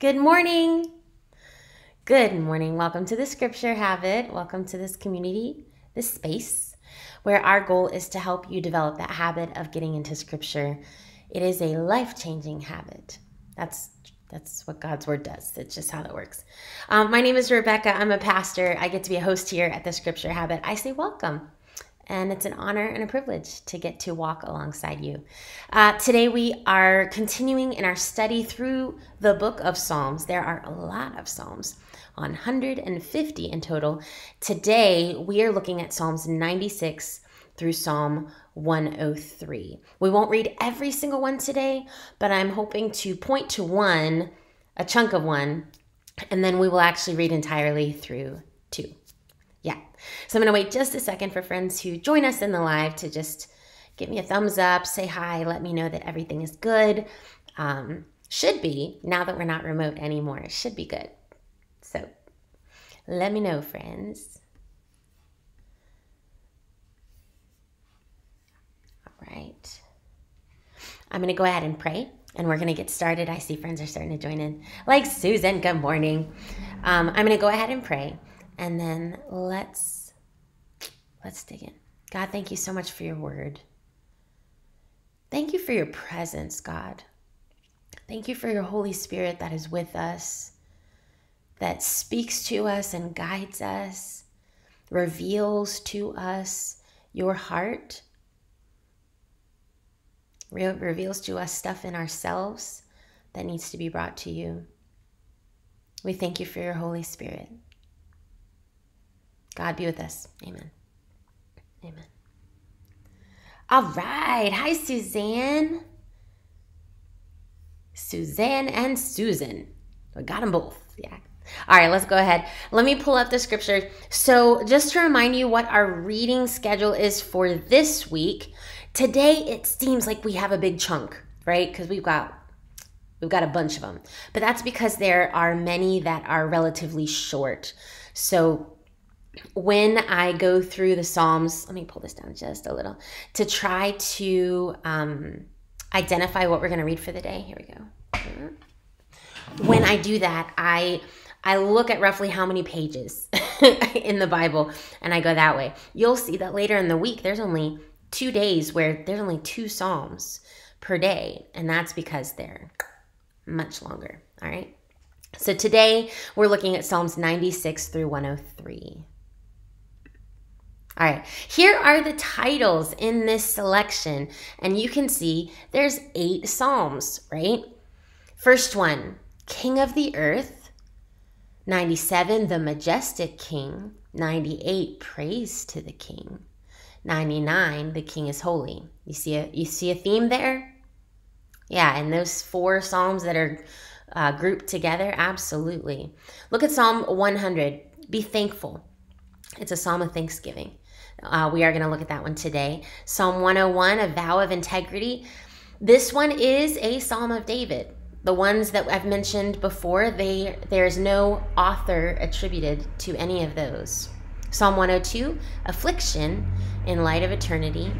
Good morning. Good morning. Welcome to the Scripture Habit. Welcome to this community, this space, where our goal is to help you develop that habit of getting into Scripture. It is a life changing habit. That's that's what God's word does. It's just how it works. Um, my name is Rebecca. I'm a pastor. I get to be a host here at the Scripture Habit. I say welcome and it's an honor and a privilege to get to walk alongside you. Uh, today, we are continuing in our study through the book of Psalms. There are a lot of Psalms, 150 in total. Today, we are looking at Psalms 96 through Psalm 103. We won't read every single one today, but I'm hoping to point to one, a chunk of one, and then we will actually read entirely through two. So I'm going to wait just a second for friends who join us in the live to just give me a thumbs up, say hi, let me know that everything is good. Um, should be, now that we're not remote anymore, it should be good. So let me know, friends. All right. I'm going to go ahead and pray and we're going to get started. I see friends are starting to join in. Like Susan, good morning. Um, I'm going to go ahead and pray and then let's let's dig in. God, thank you so much for your word. Thank you for your presence, God. Thank you for your Holy Spirit that is with us, that speaks to us and guides us, reveals to us your heart, re- reveals to us stuff in ourselves that needs to be brought to you. We thank you for your Holy Spirit. God be with us. Amen. Amen. All right. Hi, Suzanne. Suzanne and Susan. I got them both. Yeah. All right, let's go ahead. Let me pull up the scripture. So, just to remind you what our reading schedule is for this week, today it seems like we have a big chunk, right? Because we've got we've got a bunch of them. But that's because there are many that are relatively short. So, when I go through the Psalms, let me pull this down just a little to try to um, identify what we're going to read for the day. Here we go. When I do that, I I look at roughly how many pages in the Bible and I go that way. You'll see that later in the week there's only 2 days where there's only 2 psalms per day, and that's because they're much longer, all right? So today we're looking at Psalms 96 through 103. All right, here are the titles in this selection, and you can see there's eight Psalms, right? First one, King of the Earth. 97, The Majestic King. 98, Praise to the King. 99, The King is Holy. You see a, you see a theme there? Yeah, and those four Psalms that are uh, grouped together, absolutely. Look at Psalm 100, Be Thankful. It's a psalm of thanksgiving. Uh, we are going to look at that one today. Psalm 101, a vow of integrity. This one is a psalm of David. The ones that I've mentioned before, they there's no author attributed to any of those. Psalm 102, affliction in light of eternity.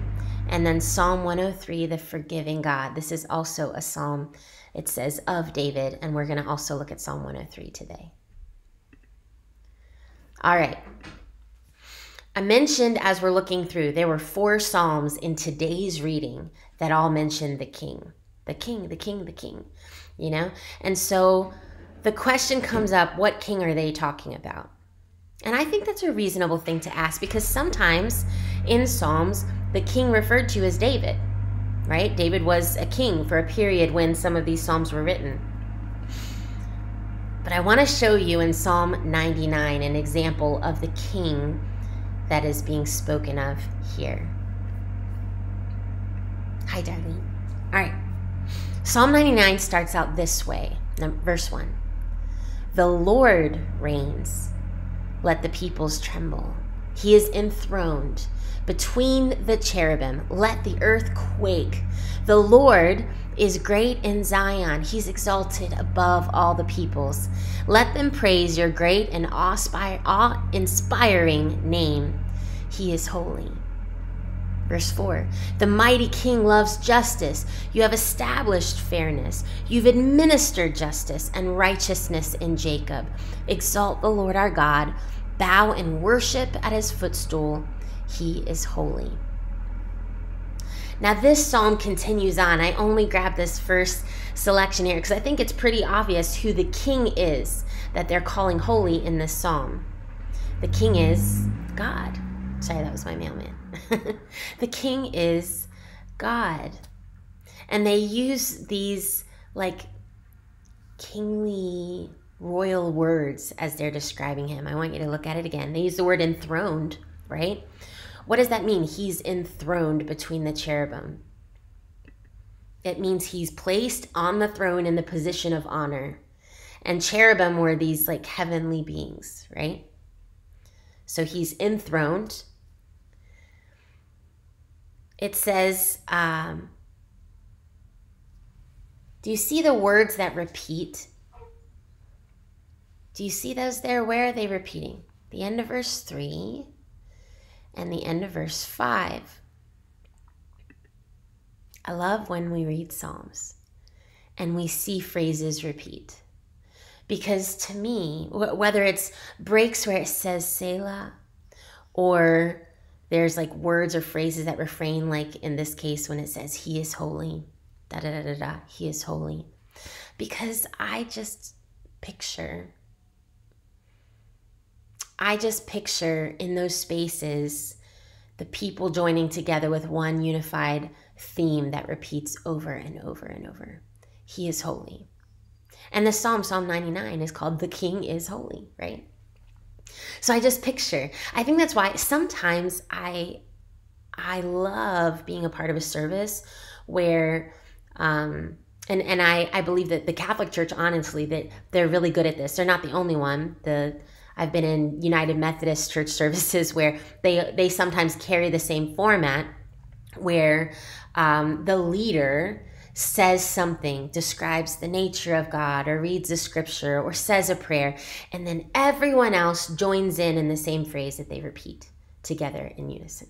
And then Psalm 103, the forgiving God. This is also a psalm, it says, of David. And we're going to also look at Psalm 103 today. All right. I mentioned as we're looking through, there were four Psalms in today's reading that all mentioned the king. The king, the king, the king, you know? And so the question comes up what king are they talking about? And I think that's a reasonable thing to ask because sometimes in Psalms, the king referred to as David, right? David was a king for a period when some of these Psalms were written. But I want to show you in Psalm 99 an example of the king that is being spoken of here. Hi, Darlene. All right. Psalm 99 starts out this way, verse 1. The Lord reigns. Let the peoples tremble. He is enthroned between the cherubim. Let the earth quake. The Lord is great in Zion. He's exalted above all the peoples. Let them praise your great and awe-inspiring name. He is holy. Verse 4 The mighty king loves justice. You have established fairness. You've administered justice and righteousness in Jacob. Exalt the Lord our God. Bow and worship at his footstool. He is holy. Now, this psalm continues on. I only grabbed this first selection here because I think it's pretty obvious who the king is that they're calling holy in this psalm. The king is God. Sorry, that was my mailman. the king is God. And they use these like kingly royal words as they're describing him. I want you to look at it again. They use the word enthroned, right? What does that mean? He's enthroned between the cherubim. It means he's placed on the throne in the position of honor. And cherubim were these like heavenly beings, right? So he's enthroned. It says, um, do you see the words that repeat? Do you see those there? Where are they repeating? The end of verse 3 and the end of verse 5. I love when we read Psalms and we see phrases repeat. Because to me, whether it's breaks where it says Selah or there's like words or phrases that refrain, like in this case when it says, He is holy, da da da da da, He is holy. Because I just picture I just picture in those spaces the people joining together with one unified theme that repeats over and over and over. He is holy. And the Psalm, Psalm 99, is called The King is Holy, right? So I just picture. I think that's why sometimes I I love being a part of a service where um and and I I believe that the Catholic Church honestly that they're really good at this. They're not the only one. The I've been in United Methodist Church services where they they sometimes carry the same format, where um, the leader says something, describes the nature of God, or reads a scripture, or says a prayer, and then everyone else joins in in the same phrase that they repeat together in unison.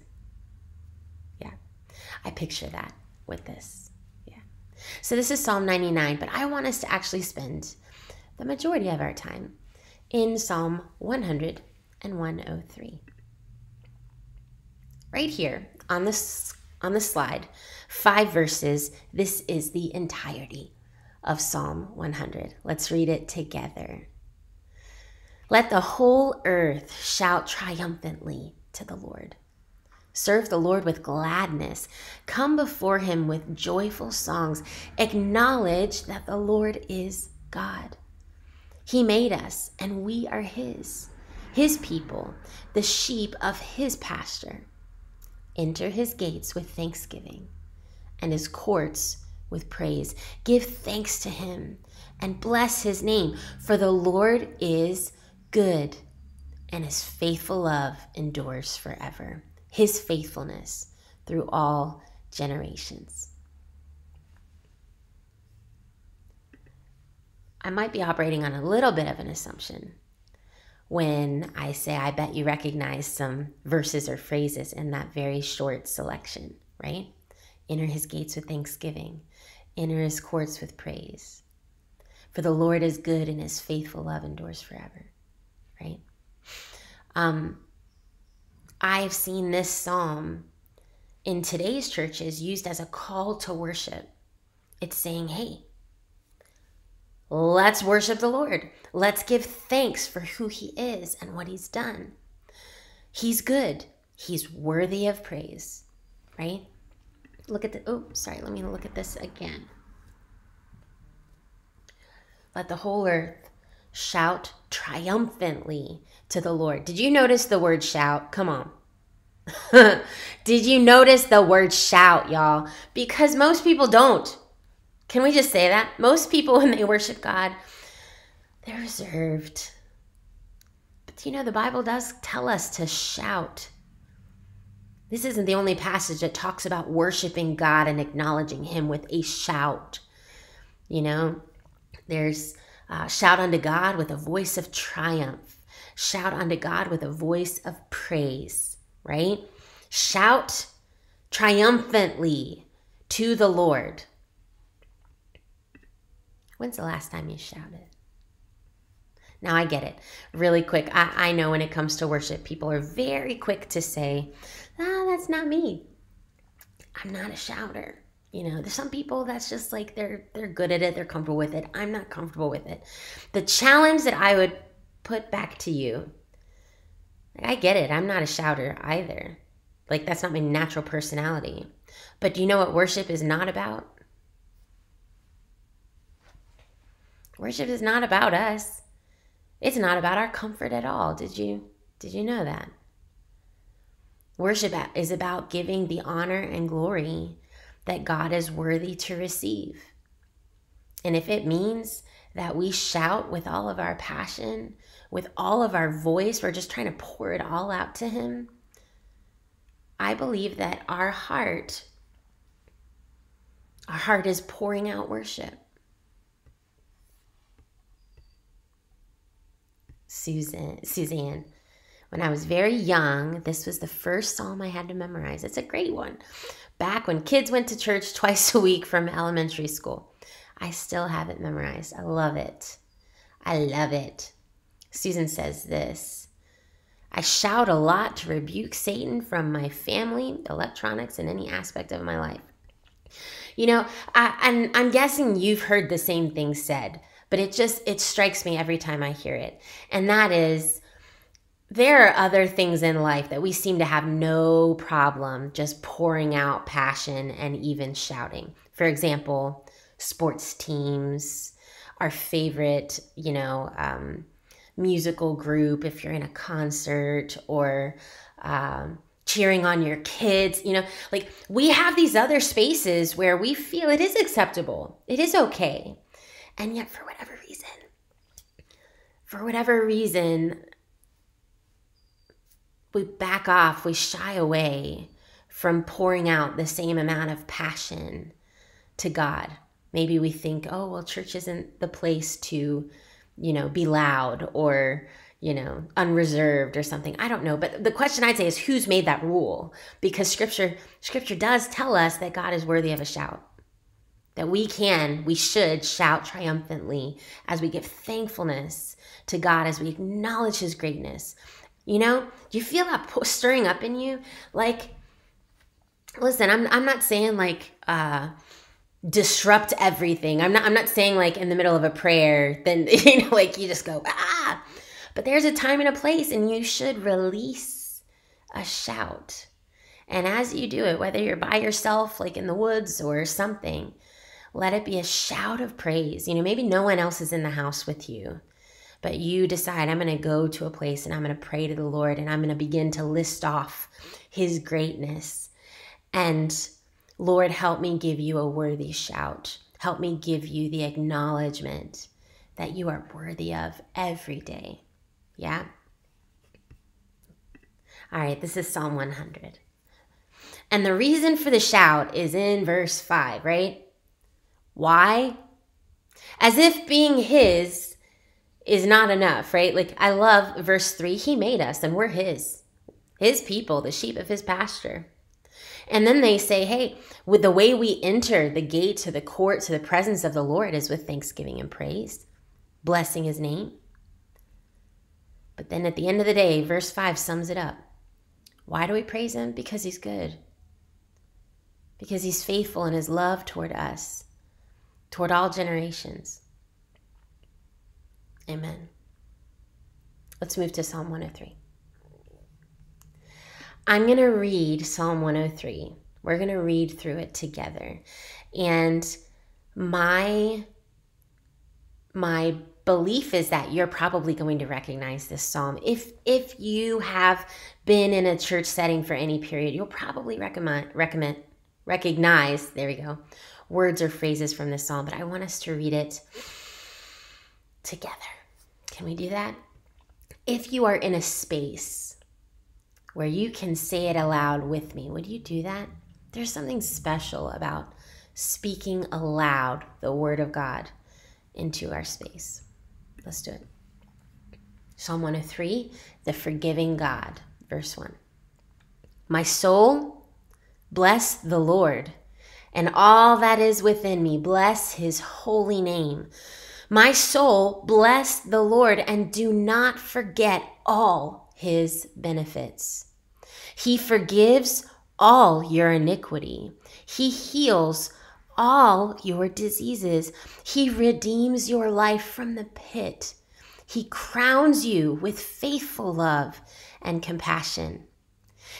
Yeah, I picture that with this. Yeah. So this is Psalm 99, but I want us to actually spend the majority of our time in Psalm 100 and 103. Right here on this on the slide, five verses. This is the entirety of Psalm 100. Let's read it together. Let the whole earth shout triumphantly to the Lord. Serve the Lord with gladness. Come before him with joyful songs. Acknowledge that the Lord is God. He made us, and we are His, His people, the sheep of His pasture. Enter His gates with thanksgiving and His courts with praise. Give thanks to Him and bless His name, for the Lord is good, and His faithful love endures forever. His faithfulness through all generations. I might be operating on a little bit of an assumption when I say I bet you recognize some verses or phrases in that very short selection, right? Enter his gates with thanksgiving, enter his courts with praise. For the Lord is good and his faithful love endures forever, right? Um, I've seen this psalm in today's churches used as a call to worship. It's saying, hey, Let's worship the Lord. Let's give thanks for who He is and what He's done. He's good. He's worthy of praise, right? Look at the, oh, sorry, let me look at this again. Let the whole earth shout triumphantly to the Lord. Did you notice the word shout? Come on. Did you notice the word shout, y'all? Because most people don't. Can we just say that? Most people, when they worship God, they're reserved. But you know, the Bible does tell us to shout. This isn't the only passage that talks about worshiping God and acknowledging Him with a shout. You know, there's uh, shout unto God with a voice of triumph, shout unto God with a voice of praise, right? Shout triumphantly to the Lord. When's the last time you shouted? Now I get it really quick. I, I know when it comes to worship, people are very quick to say, ah, that's not me. I'm not a shouter. You know, there's some people that's just like they're they're good at it, they're comfortable with it. I'm not comfortable with it. The challenge that I would put back to you, I get it. I'm not a shouter either. Like that's not my natural personality. But do you know what worship is not about? Worship is not about us. It's not about our comfort at all. Did you did you know that? Worship is about giving the honor and glory that God is worthy to receive. And if it means that we shout with all of our passion, with all of our voice, we're just trying to pour it all out to Him, I believe that our heart, our heart is pouring out worship. Susan, Suzanne, when I was very young, this was the first psalm I had to memorize. It's a great one. Back when kids went to church twice a week from elementary school. I still have it memorized. I love it. I love it. Susan says this I shout a lot to rebuke Satan from my family, electronics, and any aspect of my life. You know, I, and I'm guessing you've heard the same thing said but it just it strikes me every time I hear it. And that is there are other things in life that we seem to have no problem just pouring out passion and even shouting. For example, sports teams, our favorite, you know, um, musical group, if you're in a concert or um, cheering on your kids, you know, like we have these other spaces where we feel it is acceptable, it is okay. And yet, for whatever reason, for whatever reason, we back off, we shy away from pouring out the same amount of passion to God. Maybe we think, oh, well, church isn't the place to, you know, be loud or, you know, unreserved or something. I don't know. But the question I'd say is who's made that rule? Because scripture scripture does tell us that God is worthy of a shout that we can, we should shout triumphantly as we give thankfulness to God, as we acknowledge His greatness. You know, do you feel that stirring up in you? Like, listen, I'm, I'm not saying like, uh, disrupt everything. I'm not I'm not saying like in the middle of a prayer then you know like you just go ah. But there's a time and a place and you should release a shout. And as you do it whether you're by yourself like in the woods or something, let it be a shout of praise. You know, maybe no one else is in the house with you, but you decide, I'm going to go to a place and I'm going to pray to the Lord and I'm going to begin to list off his greatness. And Lord, help me give you a worthy shout. Help me give you the acknowledgement that you are worthy of every day. Yeah? All right, this is Psalm 100. And the reason for the shout is in verse 5, right? Why? As if being His is not enough, right? Like, I love verse 3 He made us and we're His, His people, the sheep of His pasture. And then they say, hey, with the way we enter the gate to the court, to the presence of the Lord is with thanksgiving and praise, blessing His name. But then at the end of the day, verse 5 sums it up. Why do we praise Him? Because He's good. Because He's faithful in His love toward us toward all generations. Amen. Let's move to Psalm 103. I'm going to read Psalm 103. We're going to read through it together. And my my belief is that you're probably going to recognize this psalm. If if you have been in a church setting for any period, you'll probably recommend recommend recognize, there we go, words or phrases from this psalm, but I want us to read it together. Can we do that? If you are in a space where you can say it aloud with me, would you do that? There's something special about speaking aloud the word of God into our space. Let's do it. Psalm 103, the forgiving God, verse 1. My soul Bless the Lord, and all that is within me, bless his holy name. My soul, bless the Lord, and do not forget all his benefits. He forgives all your iniquity. He heals all your diseases. He redeems your life from the pit. He crowns you with faithful love and compassion.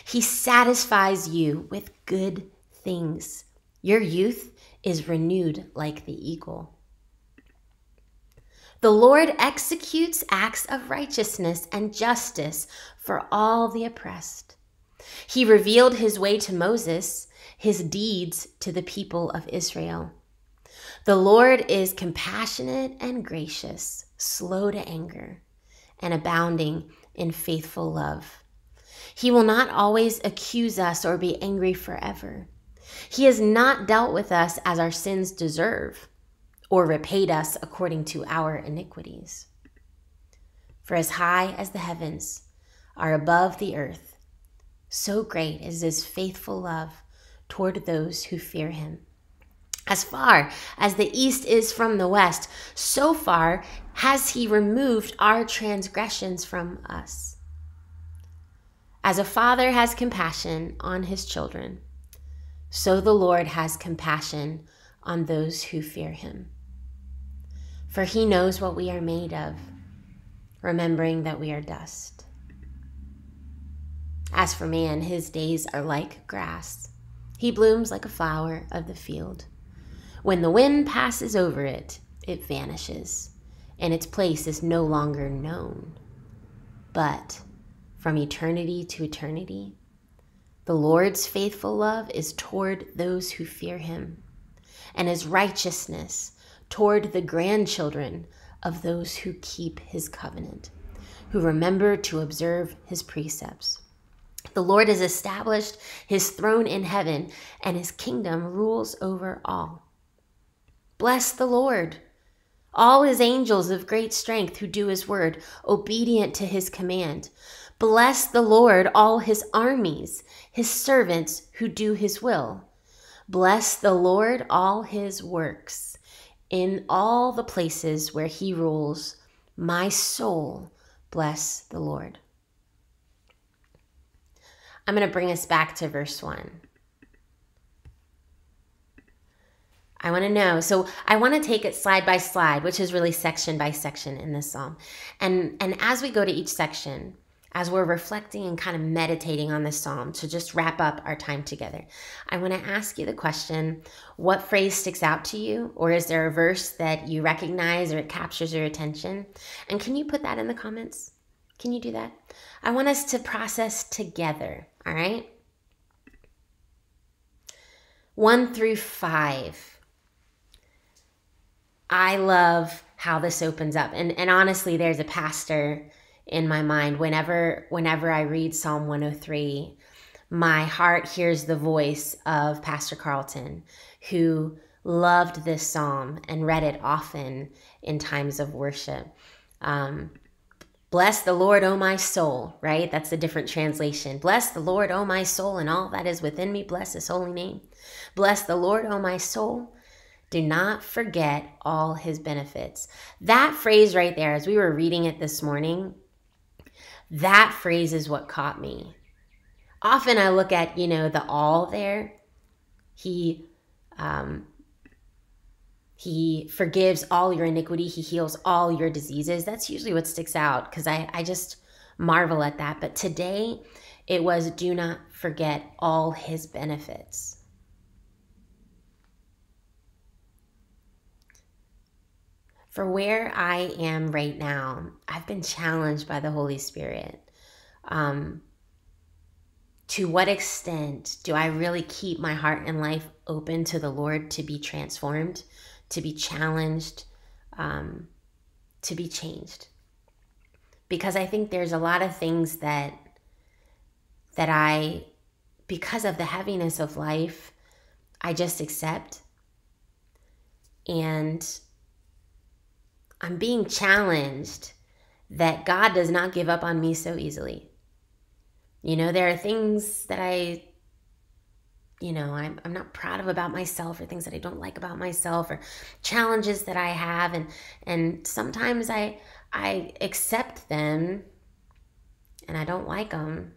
He satisfies you with good things. Your youth is renewed like the eagle. The Lord executes acts of righteousness and justice for all the oppressed. He revealed his way to Moses, his deeds to the people of Israel. The Lord is compassionate and gracious, slow to anger, and abounding in faithful love. He will not always accuse us or be angry forever. He has not dealt with us as our sins deserve or repaid us according to our iniquities. For as high as the heavens are above the earth, so great is his faithful love toward those who fear him. As far as the east is from the west, so far has he removed our transgressions from us. As a father has compassion on his children, so the Lord has compassion on those who fear him for he knows what we are made of, remembering that we are dust. As for man, his days are like grass. He blooms like a flower of the field. When the wind passes over it, it vanishes, and its place is no longer known. But from eternity to eternity, the Lord's faithful love is toward those who fear him, and his righteousness toward the grandchildren of those who keep his covenant, who remember to observe his precepts. The Lord has established his throne in heaven, and his kingdom rules over all. Bless the Lord, all his angels of great strength who do his word, obedient to his command. Bless the Lord, all his armies, his servants who do his will. Bless the Lord, all his works in all the places where he rules, my soul bless the Lord. I'm going to bring us back to verse 1. I want to know. So I want to take it slide by slide, which is really section by section in this psalm. And and as we go to each section, as we're reflecting and kind of meditating on this psalm to just wrap up our time together, I want to ask you the question what phrase sticks out to you? Or is there a verse that you recognize or it captures your attention? And can you put that in the comments? Can you do that? I want us to process together, all right? One through five. I love how this opens up. And, and honestly, there's a pastor in my mind whenever whenever I read Psalm 103 my heart hears the voice of Pastor Carlton who loved this psalm and read it often in times of worship um, Bless the Lord, O my soul, right? That's a different translation. Bless the Lord, O my soul, and all that is within me. Bless his holy name. Bless the Lord, O my soul. Do not forget all his benefits. That phrase right there, as we were reading it this morning, that phrase is what caught me. Often I look at, you know, the all there. He um, he forgives all your iniquity. He heals all your diseases. That's usually what sticks out because I, I just marvel at that. But today it was do not forget all his benefits. For where I am right now, I've been challenged by the Holy Spirit. Um, to what extent do I really keep my heart and life open to the Lord to be transformed, to be challenged, um, to be changed? Because I think there's a lot of things that that I, because of the heaviness of life, I just accept. And I'm being challenged that God does not give up on me so easily. You know, there are things that I you know I'm, I'm not proud of about myself or things that i don't like about myself or challenges that i have and and sometimes i i accept them and i don't like them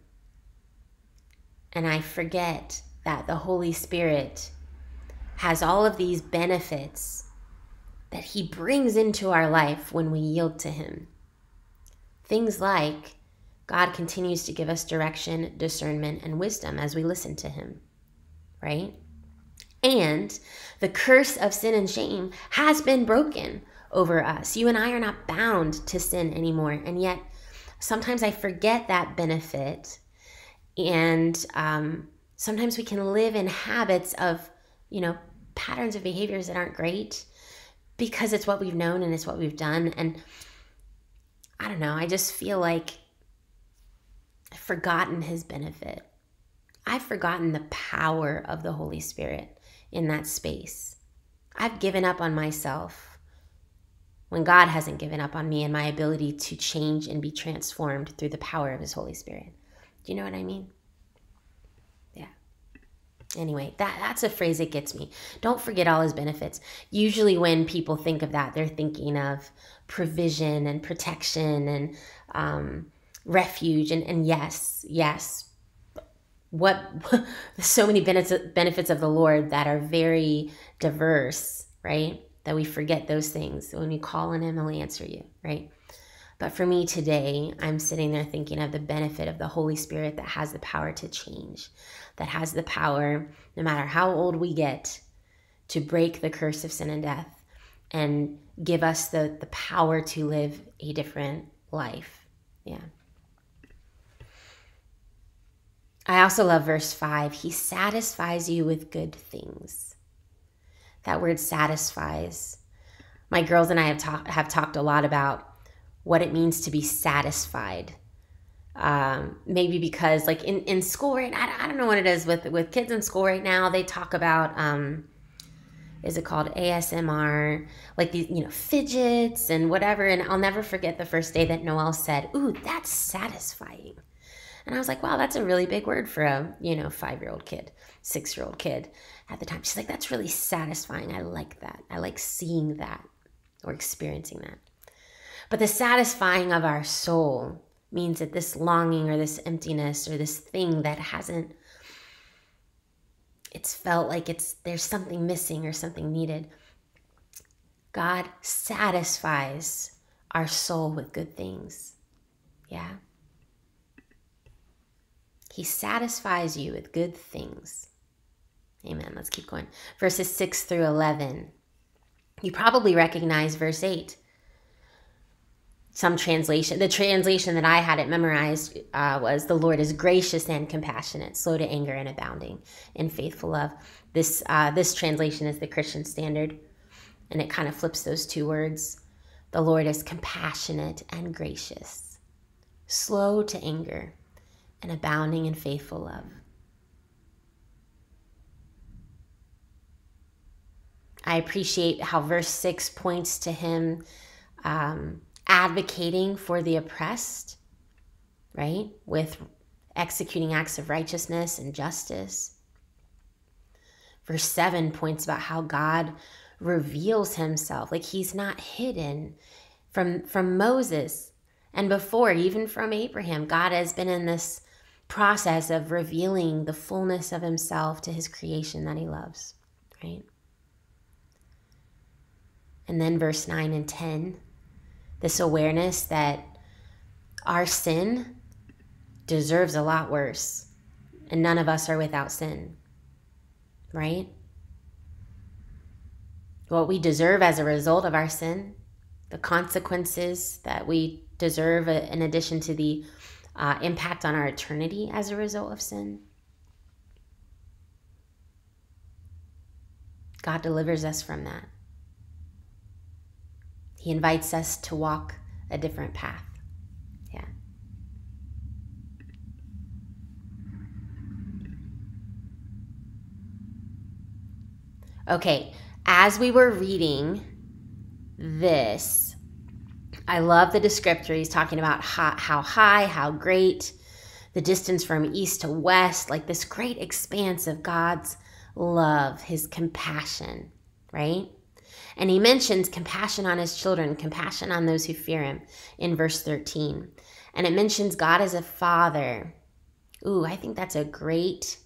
and i forget that the holy spirit has all of these benefits that he brings into our life when we yield to him things like god continues to give us direction discernment and wisdom as we listen to him right? And the curse of sin and shame has been broken over us. You and I are not bound to sin anymore. And yet, sometimes I forget that benefit. And um, sometimes we can live in habits of, you know, patterns of behaviors that aren't great because it's what we've known and it's what we've done. And I don't know, I just feel like I've forgotten his benefit. I've forgotten the power of the Holy Spirit in that space. I've given up on myself when God hasn't given up on me and my ability to change and be transformed through the power of His Holy Spirit. Do you know what I mean? Anyway, that, that's a phrase that gets me. Don't forget all his benefits. Usually, when people think of that, they're thinking of provision and protection and um, refuge. And, and yes, yes, what so many benefits of the Lord that are very diverse, right? That we forget those things. When you call on Him, He'll answer you, right? But for me today, I'm sitting there thinking of the benefit of the Holy Spirit that has the power to change, that has the power, no matter how old we get, to break the curse of sin and death and give us the, the power to live a different life. Yeah. I also love verse 5. He satisfies you with good things. That word satisfies. My girls and I have, ta- have talked a lot about what it means to be satisfied. Um, maybe because, like in, in school, right? I, I don't know what it is with, with kids in school right now. They talk about, um, is it called ASMR? Like these, you know, fidgets and whatever. And I'll never forget the first day that Noel said, Ooh, that's satisfying. And I was like, wow, that's a really big word for a, you know, five year old kid, six year old kid at the time. She's like, that's really satisfying. I like that. I like seeing that or experiencing that. But the satisfying of our soul means that this longing or this emptiness or this thing that hasn't it's felt like it's there's something missing or something needed. God satisfies our soul with good things. Yeah. He satisfies you with good things. Amen. Let's keep going. Verses 6 through 11. You probably recognize verse 8. Some translation, the translation that I had it memorized uh, was The Lord is gracious and compassionate, slow to anger and abounding in faithful love. This, uh, this translation is the Christian Standard, and it kind of flips those two words. The Lord is compassionate and gracious, slow to anger and abounding in faithful love. I appreciate how verse 6 points to him um, advocating for the oppressed, right? With executing acts of righteousness and justice. Verse 7 points about how God reveals himself, like he's not hidden from, from Moses and before, even from Abraham. God has been in this process of revealing the fullness of himself to his creation that he loves, right? And then verse 9 and 10, this awareness that our sin deserves a lot worse, and none of us are without sin, right? What we deserve as a result of our sin, the consequences that we deserve in addition to the uh, impact on our eternity as a result of sin. God delivers us from that. He invites us to walk a different path. Yeah. Okay, as we were reading this, I love the descriptor. He's talking about how, how high, how great the distance from east to west, like this great expanse of God's love, his compassion, right? And he mentions compassion on his children, compassion on those who fear him in verse 13. And it mentions God as a father. Ooh, I think that's a great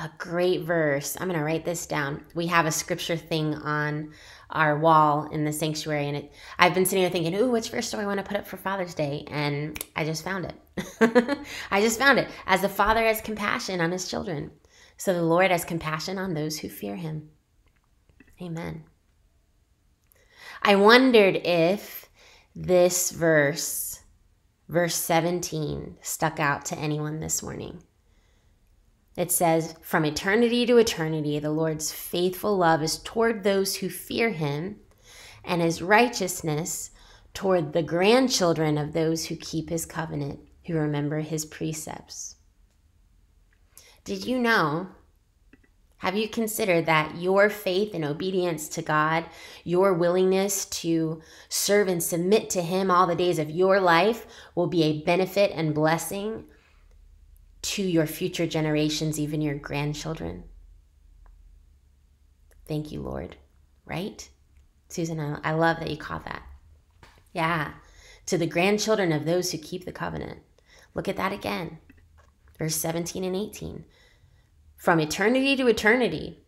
a great verse. I'm going to write this down. We have a scripture thing on our wall in the sanctuary and it I've been sitting there thinking, "Ooh, which verse do I want to put up for Father's Day?" And I just found it. I just found it. As the father has compassion on his children, so the Lord has compassion on those who fear him. Amen. I wondered if this verse, verse 17, stuck out to anyone this morning. It says, From eternity to eternity, the Lord's faithful love is toward those who fear him, and his righteousness toward the grandchildren of those who keep his covenant, who remember his precepts. Did you know have you considered that your faith and obedience to God, your willingness to serve and submit to Him all the days of your life will be a benefit and blessing to your future generations, even your grandchildren? Thank you, Lord. Right? Susan, I love that you caught that. Yeah. To the grandchildren of those who keep the covenant. Look at that again. Verse 17 and 18 from eternity to eternity.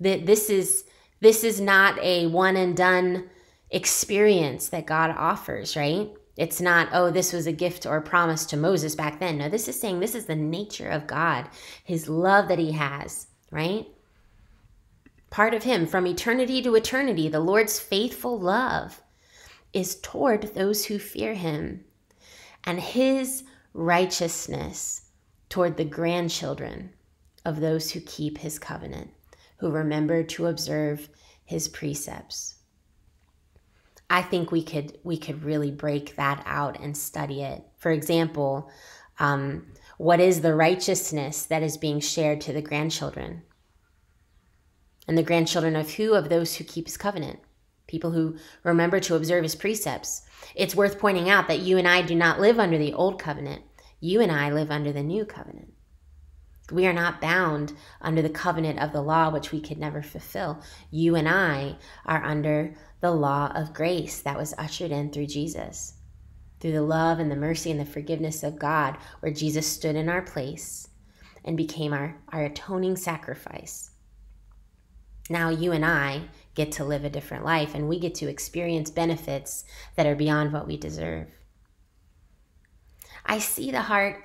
That this is this is not a one and done experience that God offers, right? It's not, oh, this was a gift or a promise to Moses back then. No, this is saying this is the nature of God, his love that he has, right? Part of him from eternity to eternity, the Lord's faithful love is toward those who fear him, and his righteousness toward the grandchildren of those who keep his covenant, who remember to observe his precepts. I think we could we could really break that out and study it. For example, um, what is the righteousness that is being shared to the grandchildren? And the grandchildren of who? Of those who keep his covenant, people who remember to observe his precepts. It's worth pointing out that you and I do not live under the old covenant. You and I live under the new covenant. We are not bound under the covenant of the law, which we could never fulfill. You and I are under the law of grace that was ushered in through Jesus, through the love and the mercy and the forgiveness of God, where Jesus stood in our place and became our, our atoning sacrifice. Now you and I get to live a different life and we get to experience benefits that are beyond what we deserve. I see the heart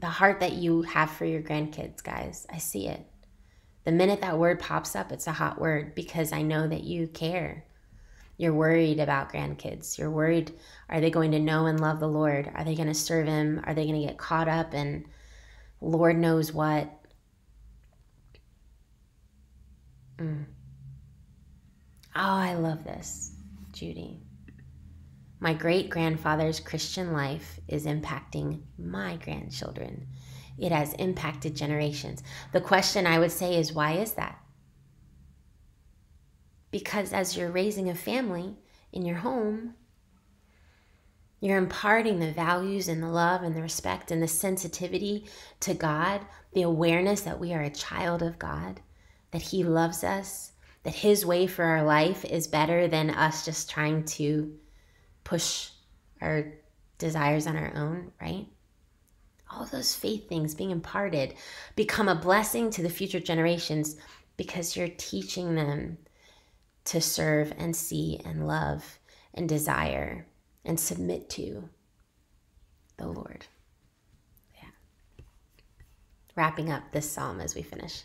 the heart that you have for your grandkids, guys. I see it. The minute that word pops up, it's a hot word because I know that you care. You're worried about grandkids. You're worried are they going to know and love the Lord? Are they going to serve Him? Are they going to get caught up in Lord knows what? Mm. Oh, I love this, Judy. My great grandfather's Christian life is impacting my grandchildren. It has impacted generations. The question I would say is why is that? Because as you're raising a family in your home, you're imparting the values and the love and the respect and the sensitivity to God, the awareness that we are a child of God, that He loves us, that His way for our life is better than us just trying to push our desires on our own, right? All those faith things being imparted become a blessing to the future generations because you're teaching them to serve and see and love and desire and submit to the Lord. Yeah. Wrapping up this psalm as we finish.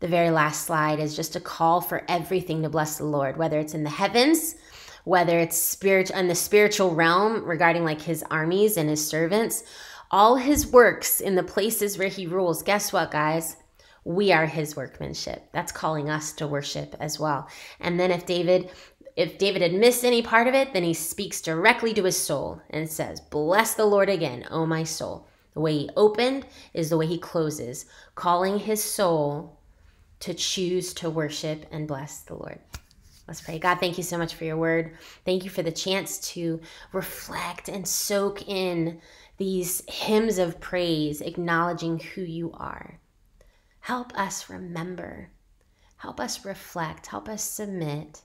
The very last slide is just a call for everything to bless the Lord, whether it's in the heavens whether it's spiritual and the spiritual realm regarding like his armies and his servants, all his works in the places where he rules. Guess what, guys? We are his workmanship. That's calling us to worship as well. And then if David if David had missed any part of it, then he speaks directly to his soul and says, Bless the Lord again, O my soul. The way he opened is the way he closes, calling his soul to choose to worship and bless the Lord. Let's pray. God, thank you so much for your word. Thank you for the chance to reflect and soak in these hymns of praise, acknowledging who you are. Help us remember. Help us reflect. Help us submit.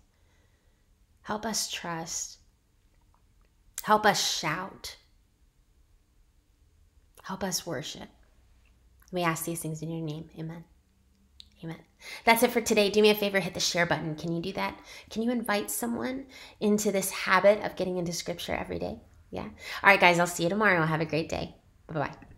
Help us trust. Help us shout. Help us worship. We ask these things in your name. Amen. Amen. That's it for today. Do me a favor, hit the share button. Can you do that? Can you invite someone into this habit of getting into scripture every day? Yeah. All right, guys, I'll see you tomorrow. Have a great day. Bye bye.